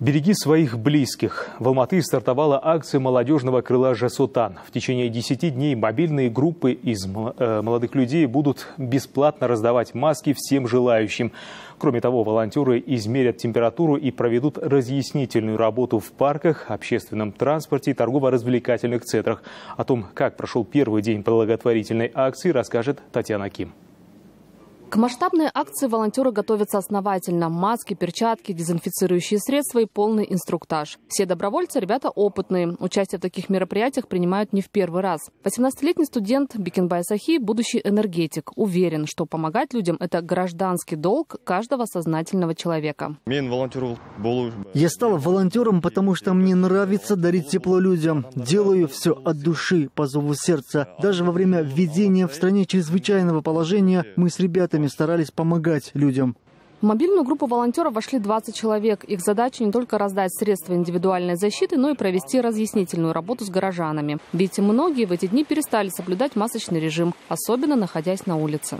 Береги своих близких. В Алматы стартовала акция молодежного крыла «Jas Otan». В течение 10 дней мобильные группы из э, молодых людей будут бесплатно раздавать маски всем желающим. Кроме того, волонтеры измерят температуру и проведут разъяснительную работу в парках, общественном транспорте и торгово-развлекательных центрах. О том, как прошел первый день благотворительной акции, расскажет Татьяна Ким. К масштабной акции волонтеры готовятся основательно. Маски, перчатки, дезинфицирующие средства и полный инструктаж. Все добровольцы – ребята опытные. Участие в таких мероприятиях принимают не в первый раз. 18-летний студент Бикенбай Сахи – будущий энергетик. Уверен, что помогать людям – это гражданский долг каждого сознательного человека. Я стал волонтером, потому что мне нравится дарить тепло людям. Делаю все от души, по зову сердца. Даже во время введения в стране чрезвычайного положения мы с ребятами ребятами старались помогать людям. В мобильную группу волонтеров вошли 20 человек. Их задача не только раздать средства индивидуальной защиты, но и провести разъяснительную работу с горожанами. Ведь многие в эти дни перестали соблюдать масочный режим, особенно находясь на улице.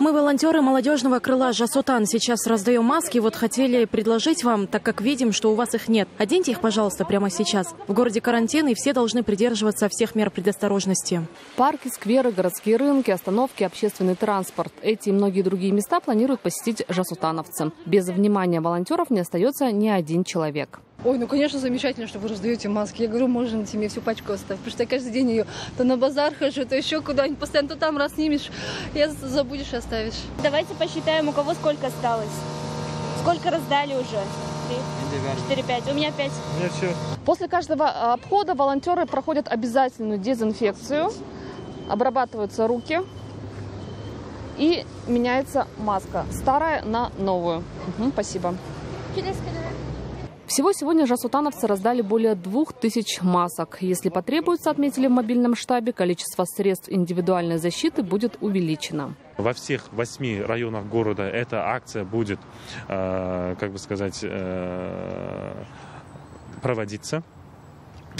Мы волонтеры молодежного крыла «Жасотан». Сейчас раздаем маски. Вот хотели предложить вам, так как видим, что у вас их нет. Оденьте их, пожалуйста, прямо сейчас. В городе карантин, и все должны придерживаться всех мер предосторожности. Парки, скверы, городские рынки, остановки, общественный транспорт. Эти и многие другие места планируют планируют посетить жасутановцы. Без внимания волонтеров не остается ни один человек. Ой, ну, конечно, замечательно, что вы раздаете маски. Я говорю, можно мне всю пачку оставить, потому что я каждый день ее то на базар хожу, то еще куда-нибудь, постоянно то там раз снимешь, я забудешь и оставишь. Давайте посчитаем, у кого сколько осталось. Сколько раздали уже? Четыре, пять. У меня пять. После каждого обхода волонтеры проходят обязательную дезинфекцию, обрабатываются руки, и меняется маска. Старая на новую. Угу, спасибо. Всего сегодня жасутановцы раздали более двух тысяч масок. Если потребуется, отметили в мобильном штабе, количество средств индивидуальной защиты будет увеличено. Во всех восьми районах города эта акция будет, э, как бы сказать, э, проводиться.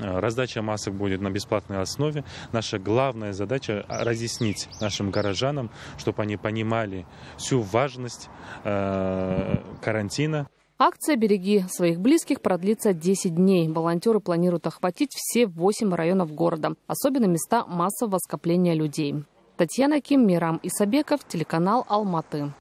Э, раздача масок будет на бесплатной основе. Наша главная задача разъяснить нашим горожанам, чтобы они понимали всю важность э, карантина. Акция «Береги своих близких» продлится 10 дней. Волонтеры планируют охватить все 8 районов города, особенно места массового скопления людей. Татьяна Ким, Мирам Исабеков, телеканал «Алматы».